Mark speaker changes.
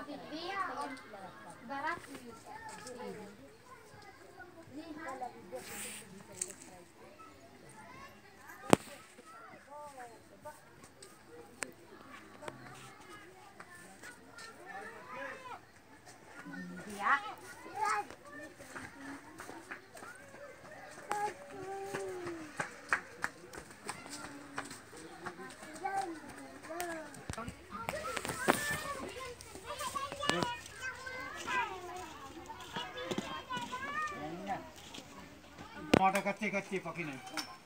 Speaker 1: بتبيع برات ليها
Speaker 2: टमाटर कच्चे कच्चे पके नहीं